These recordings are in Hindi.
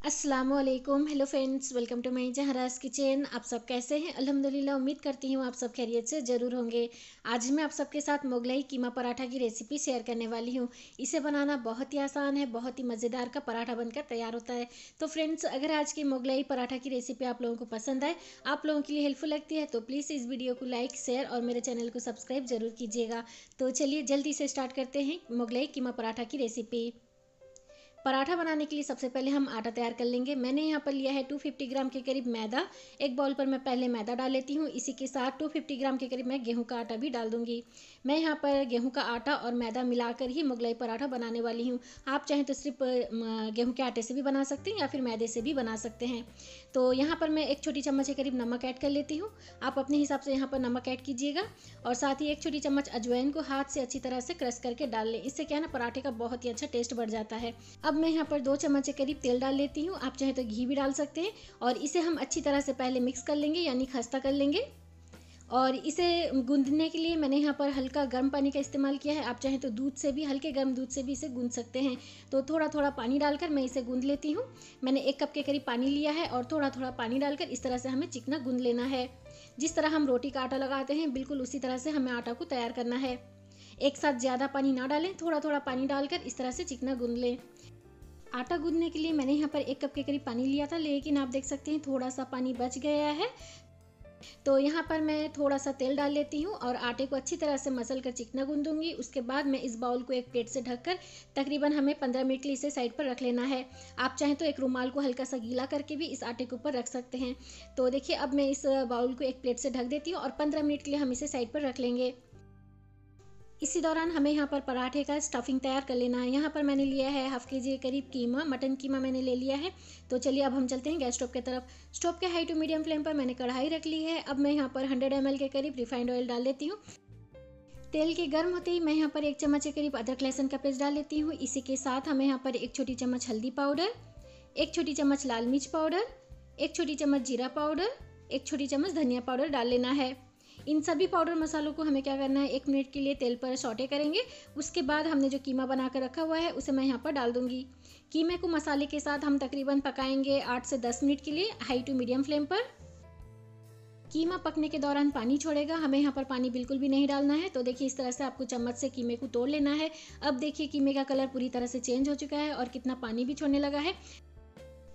अस्सलाम वालेकुम hello friends welcome to my जहराज kitchen आप सब कैसे हैं? अल्हम्दुलिल्लाह, उम्मीद करती हूँ आप सब खैरियत से ज़रूर होंगे। आज मैं आप सबके साथ मोगलाई कीमा पराठा की रेसिपी शेयर करने वाली हूँ। इसे बनाना बहुत ही आसान है, बहुत ही मज़ेदार का पराठा बनकर तैयार होता है। तो फ्रेंड्स अगर आज की मोगलाई पराठा की रेसिपी आप लोगों को पसंद आए, आप लोगों के लिए हेल्पफुल लगती है तो प्लीज़ इस वीडियो को लाइक शेयर और मेरे चैनल को सब्सक्राइब ज़रूर कीजिएगा। तो चलिए जल्दी से स्टार्ट करते हैं मोगलाई कीमा पराठा की रेसिपी पराठा बनाने के लिए सबसे पहले हम आटा तैयार कर लेंगे। मैंने यहाँ पर लिया है 250 ग्राम के करीब मैदा। एक बाउल पर मैं पहले मैदा डाल लेती हूँ। इसी के साथ 250 ग्राम के करीब मैं गेहूँ का आटा भी डाल दूँगी। मैं यहाँ पर गेहूँ का आटा और मैदा मिलाकर ही मुगलाई पराठा बनाने वाली हूँ। आप चाहें तो सिर्फ़ गेहूँ के आटे से भी बना सकते हैं या फिर मैदे से भी बना सकते हैं। तो यहाँ पर मैं एक छोटी चम्मच के करीब नमक ऐड कर लेती हूँ। आप अपने हिसाब से यहाँ पर नमक ऐड कीजिएगा और साथ ही एक छोटी चम्मच अजवाइन को हाथ से अच्छी तरह से क्रश करके डाल लें। इससे क्या ना, पराठे का बहुत ही अच्छा टेस्ट बढ़ जाता है। अब मैं यहाँ पर दो चम्मच के करीब तेल डाल लेती हूँ। आप चाहे तो घी भी डाल सकते हैं और इसे हम अच्छी तरह से पहले मिक्स कर लेंगे, यानी खस्ता कर लेंगे। और इसे गूंदने के लिए मैंने यहाँ पर हल्का गर्म पानी का इस्तेमाल किया है। आप चाहें तो दूध से भी, हल्के गर्म दूध से भी इसे गूंद सकते हैं। तो थोड़ा थोड़ा पानी डालकर मैं इसे गूंद लेती हूँ। मैंने एक कप के करीब पानी लिया है और थोड़ा थोड़ा पानी डालकर इस तरह से हमें चिकना गूंद लेना है। जिस तरह हम रोटी का आटा लगाते हैं, बिल्कुल उसी तरह से हमें आटा को तैयार करना है। एक साथ ज़्यादा पानी ना डालें थोड़ा थोड़ा पानी डालकर इस तरह से चिकना गूंद लें। आटा गूंदने के लिए मैंने यहाँ पर एक कप के करीब पानी लिया था, लेकिन आप देख सकते हैं थोड़ा सा पानी बच गया है। तो यहाँ पर मैं थोड़ा सा तेल डाल लेती हूँ और आटे को अच्छी तरह से मसल कर चिकना गूंदूँगी उसके बाद मैं इस बाउल को एक प्लेट से ढककर तकरीबन हमें पंद्रह मिनट लिए इसे साइड पर रख लेना है। आप चाहें तो एक रुमाल को हल्का सा गीला करके भी इस आटे के ऊपर रख सकते हैं। तो देखिए, अब मैं इस बाउल को एक प्लेट से ढक देती हूँ और पंद्रह मिनट के लिए हम इसे साइड पर रख लेंगे। इसी दौरान हमें यहाँ पर पराठे का स्टफिंग तैयार कर लेना है। यहाँ पर मैंने लिया है हाफ़ के जी करीब कीमा मटन कीमा मैंने ले लिया है। तो चलिए अब हम चलते हैं गैस स्टोव की तरफ़। स्टोव के हाई टू मीडियम फ्लेम पर मैंने कढ़ाई रख ली है। अब मैं यहाँ पर हंड्रेड एम के करीब रिफाइंड ऑयल डाल देती हूँ। तेल के गर्म होते ही मैं यहाँ पर एक चम्मच के करीब अदरक लहसुन का पेस्ट डाल लेती हूँ। इसी के साथ हमें यहाँ पर एक छोटी चम्मच हल्दी पाउडर एक छोटी चम्मच लाल मिर्च पाउडर एक छोटी चम्मच जीरा पाउडर एक छोटी चम्मच धनिया पाउडर डाल लेना है। इन सभी पाउडर मसालों को हमें क्या करना है? एक मिनट के लिए तेल पर सौटे करेंगे। उसके बाद हमने जो कीमा बना कर रखा हुआ है, उसे मैं यहाँ पर डाल दूँगी। कीमे को मसाले के साथ हम तकरीबन पकाएँगे आठ से दस मिनट के लिए हाई टू मीडियम फ्लेम पर। कीमा पकने के दौरान पानी छोड़ेगा। हमें यहाँ पर पानी बिल्कुल भी नहीं डालना है। तो देखिए, इस तरह से आपको चम्मच से कीमे को तोड़ लेना है। अब देखिए, कीमे का कलर पूरी तरह से चेंज हो चुका है और कितना पानी भी छोड़ने लगा है।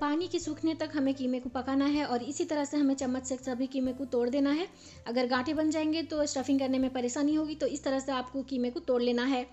पानी के सूखने तक हमें कीमे को पकाना है और इसी तरह से हमें चम्मच से सभी कीमे को तोड़ देना है। अगर गांठे बन जाएँगे तो स्टफिंग करने में परेशानी होगी तो इस तरह से आपको कीमे को तोड़ लेना है।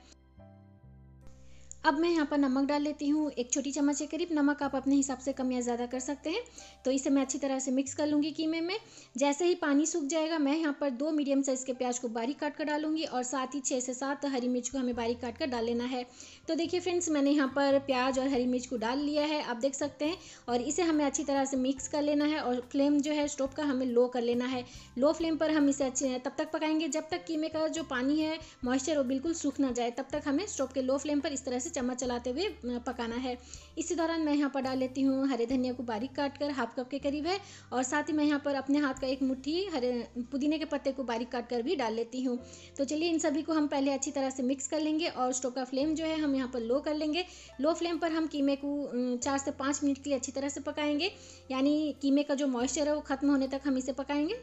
अब मैं यहाँ पर नमक डाल लेती हूँ। एक छोटी चम्मच के करीब नमक आप अपने हिसाब से कम या ज़्यादा कर सकते हैं। तो इसे मैं अच्छी तरह से मिक्स कर लूँगी कीमे में। जैसे ही पानी सूख जाएगा, मैं यहाँ पर दो मीडियम साइज़ के प्याज को बारीक काट कर डालूँगी और साथ ही छः से सात हरी मिर्च को हमें बारीक काट कर डाल लेना है। तो देखिए फ्रेंड्स, मैंने यहाँ पर प्याज और हरी मिर्च को डाल लिया है। आप देख सकते हैं और इसे हमें अच्छी तरह से मिक्स कर लेना है और फ्लेम जो है स्टोव का हमें लो कर लेना है। लो फ्लेम पर हम इसे अच्छे तब तक पकाएँगे। जब तक कीमे का जो पानी है, मॉइस्चर वो बिल्कुल सूख ना जाए, तब तक हमें स्टोव के लो फ्लेम पर इस तरह से चम्मच चलाते हुए पकाना है। इसी दौरान मैं यहाँ पर डाल लेती हूँ हरे धनिया को बारीक काट कर, हाफ़ कप के करीब है। और साथ ही मैं यहाँ पर अपने हाथ का एक मुट्ठी हरे, पुदीने के पत्ते को बारीक काट कर भी डाल लेती हूँ। तो चलिए इन सभी को हम पहले अच्छी तरह से मिक्स कर लेंगे और स्टोव का फ्लेम जो है हम यहाँ पर लो कर लेंगे। लो फ्लेम पर हम कीमे को चार से पाँच मिनट के लिए अच्छी तरह से पकाएँगे। यानी कीमे का जो मॉइस्चर है वो खत्म होने तक हम इसे पकाएँगे।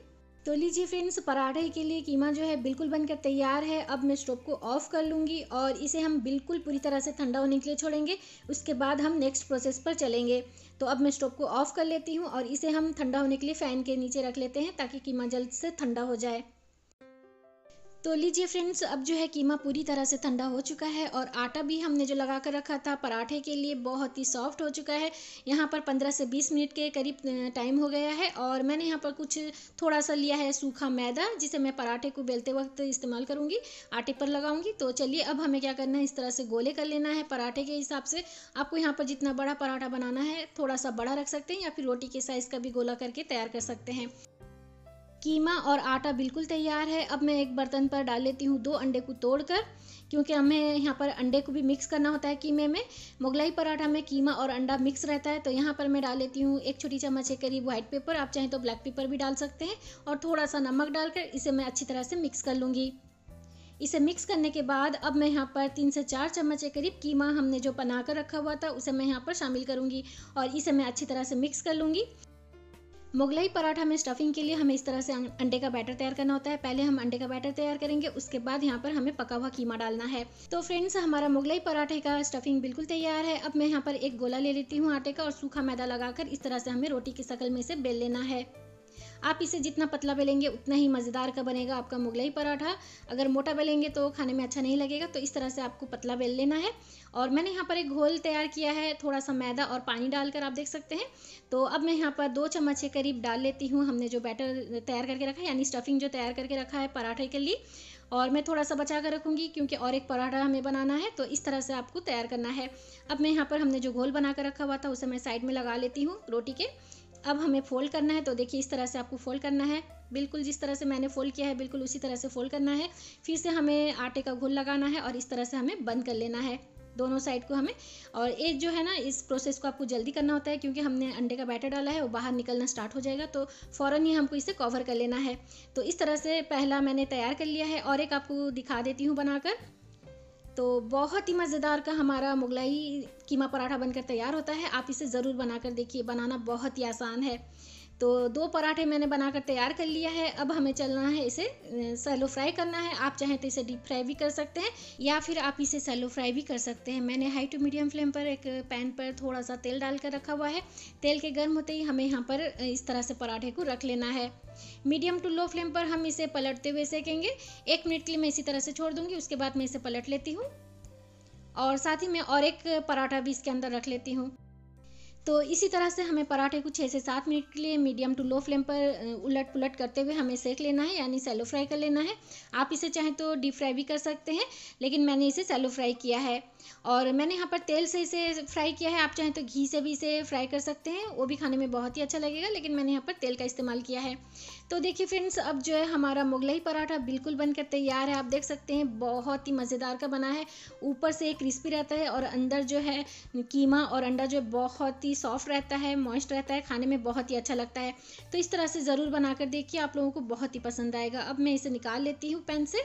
तो लीजिए फ्रेंड्स पराठे के लिए कीमा जो है बिल्कुल बनकर तैयार है। अब मैं स्टोव को ऑफ़ कर लूँगी और इसे हम बिल्कुल पूरी तरह से ठंडा होने के लिए छोड़ेंगे। उसके बाद हम नेक्स्ट प्रोसेस पर चलेंगे। तो अब मैं स्टोव को ऑफ़ कर लेती हूँ और इसे हम ठंडा होने के लिए फ़ैन के नीचे रख लेते हैं ताकि कीमा जल्द से ठंडा हो जाए। तो लीजिए फ्रेंड्स, अब जो है कीमा पूरी तरह से ठंडा हो चुका है और आटा भी हमने जो लगा कर रखा था पराठे के लिए बहुत ही सॉफ्ट हो चुका है। यहाँ पर 15 से 20 मिनट के करीब टाइम हो गया है और मैंने यहाँ पर कुछ थोड़ा सा लिया है सूखा मैदा, जिसे मैं पराठे को बेलते वक्त इस्तेमाल करूँगी, आटे पर लगाऊँगी। तो चलिए, अब हमें क्या करना है? इस तरह से गोले कर लेना है पराठे के हिसाब से। आपको यहाँ पर जितना बड़ा पराठा बनाना है, थोड़ा सा बड़ा रख सकते हैं या फिर रोटी के साइज़ का भी गोला करके तैयार कर सकते हैं। कीमा और आटा बिल्कुल तैयार है। अब मैं एक बर्तन पर डाल लेती हूँ दो अंडे को तोड़कर, क्योंकि हमें यहाँ पर अंडे को भी मिक्स करना होता है कीमे में। मुगलाई पराठा में कीमा और अंडा मिक्स रहता है तो यहाँ पर मैं डाल लेती हूँ एक छोटी चम्मच के करीब व्हाइट पेपर आप चाहें तो ब्लैक पेपर भी डाल सकते हैं, और थोड़ा सा नमक डालकर इसे मैं अच्छी तरह से मिक्स कर लूँगी। इसे मिक्स करने के बाद अब मैं यहाँ पर तीन से चार चम्मच के करीब कीमा हमने जो बना कर रखा हुआ था, उसे मैं यहाँ पर शामिल करूँगी, और इसे मैं अच्छी तरह से मिक्स कर लूँगी। मुगलाई पराठा में स्टफिंग के लिए हमें इस तरह से अंडे का बैटर तैयार करना होता है। पहले हम अंडे का बैटर तैयार करेंगे, उसके बाद यहाँ पर हमें पका हुआ कीमा डालना है। तो फ्रेंड्स हमारा मुगलई पराठे का स्टफिंग बिल्कुल तैयार है। अब मैं यहाँ पर एक गोला ले लेती हूँ आटे का और सूखा मैदा लगाकर इस तरह से हमें रोटी की शकल में से बेल लेना है। आप इसे जितना पतला बेलेंगे, उतना ही मज़ेदार का बनेगा आपका मुगलई पराठा। अगर मोटा बेलेंगे तो खाने में अच्छा नहीं लगेगा तो इस तरह से आपको पतला बेल लेना है। और मैंने यहाँ पर एक घोल तैयार किया है थोड़ा सा मैदा और पानी डालकर आप देख सकते हैं। तो अब मैं यहाँ पर दो चम्मच के करीब डाल लेती हूँ, हमने जो बैटर तैयार करके रखा है, यानी स्टफिंग जो तैयार करके रखा है पराठे के लिए। और मैं थोड़ा सा बचा कर रखूँगी, क्योंकि और एक पराठा हमें बनाना है तो इस तरह से आपको तैयार करना है। अब मैं यहाँ पर हमने जो घोल बना कर रखा हुआ था, उसे मैं साइड में लगा लेती हूँ रोटी के। अब हमें फोल्ड करना है तो देखिए इस तरह से आपको फोल्ड करना है। बिल्कुल जिस तरह से मैंने फोल्ड किया है, बिल्कुल उसी तरह से फोल्ड करना है। फिर से हमें आटे का घोल लगाना है और इस तरह से हमें बंद कर लेना है दोनों साइड को हमें। और एक जो है ना, इस प्रोसेस को आपको जल्दी करना होता है, क्योंकि हमने अंडे का बैटर डाला है, वो बाहर निकलना स्टार्ट हो जाएगा तो फ़ौरन ही हमको इसे कवर कर लेना है। तो इस तरह से पहला मैंने तैयार कर लिया है, और एक आपको दिखा देती हूँ बनाकर। तो बहुत ही मज़ेदार का हमारा मुगलाई कीमा पराठा बनकर तैयार होता है। आप इसे ज़रूर बनाकर देखिए। बनाना बहुत ही आसान है। तो दो पराठे मैंने बनाकर तैयार कर लिया है। अब हमें चलना है इसे सैलो फ्राई करना है। आप चाहें तो इसे डीप फ्राई भी कर सकते हैं, या फिर आप इसे सैलो फ्राई भी कर सकते हैं। मैंने हाई टू मीडियम फ्लेम पर एक पैन पर थोड़ा सा तेल डालकर रखा हुआ है। तेल के गर्म होते ही हमें यहाँ पर इस तरह से पराठे को रख लेना है। मीडियम टू लो फ्लेम पर हम इसे पलटते हुए सेकेंगे। एक मिनट के लिए मैं इसी तरह से छोड़ दूँगी, उसके बाद मैं इसे पलट लेती हूँ। और साथ ही मैं और एक पराठा भी इसके अंदर रख लेती हूँ। तो इसी तरह से हमें पराठे को छः से सात मिनट के लिए मीडियम टू लो फ्लेम पर उलट पुलट करते हुए हमें सेक लेना है, यानी सैलो फ्राई कर लेना है। आप इसे चाहें तो डीप फ्राई भी कर सकते हैं, लेकिन मैंने इसे सेलो फ्राई किया है। और मैंने यहाँ पर तेल से इसे फ्राई किया है। आप चाहें तो घी से भी इसे फ्राई कर सकते हैं। वो भी खाने में बहुत ही अच्छा लगेगा, लेकिन मैंने यहाँ पर तेल का इस्तेमाल किया है। तो देखिए फ्रेंड्स, अब जो है हमारा मुगलई पराठा बिल्कुल बनकर तैयार है। आप देख सकते हैं, बहुत ही मज़ेदार का बना है। ऊपर से क्रिस्पी रहता है और अंदर जो है कीमा और अंडा जो है बहुत ही सॉफ्ट रहता है, मॉइस्ट रहता है, खाने में बहुत ही अच्छा लगता है। तो इस तरह से ज़रूर बनाकर देखिए, आप लोगों को बहुत ही पसंद आएगा। अब मैं इसे निकाल लेती हूँ पेन से।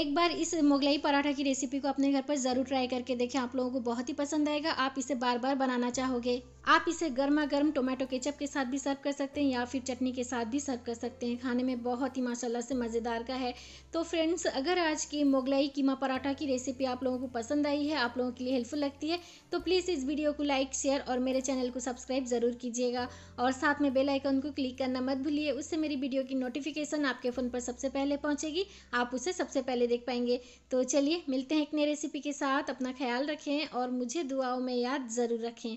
एक बार इस मुगलाई पराठा की रेसिपी को अपने घर पर ज़रूर ट्राई करके देखें। आप लोगों को बहुत ही पसंद आएगा। आप इसे बार बार बनाना चाहोगे। आप इसे गर्मा गर्म टोमेटो केचप के साथ भी सर्व कर सकते हैं या फिर चटनी के साथ भी सर्व कर सकते हैं। खाने में बहुत ही माशाल्लाह से मज़ेदार का है। तो फ्रेंड्स, अगर आज की मोगलाई कीमा पराठा की रेसिपी आप लोगों को पसंद आई है, आप लोगों के लिए हेल्पफुल लगती है तो प्लीज़ इस वीडियो को लाइक, शेयर और मेरे चैनल को सब्सक्राइब ज़रूर कीजिएगा। और साथ में बेल आइकन को क्लिक करना मत भूलिए, उससे मेरी वीडियो की नोटिफिकेशन आपके फ़ोन पर सबसे पहले पहुँचेगी। आप उसे सबसे पहले देख पाएँगे। तो चलिए, मिलते हैं एक नई रेसिपी के साथ। अपना ख्याल रखें और मुझे दुआओं में याद ज़रूर रखें।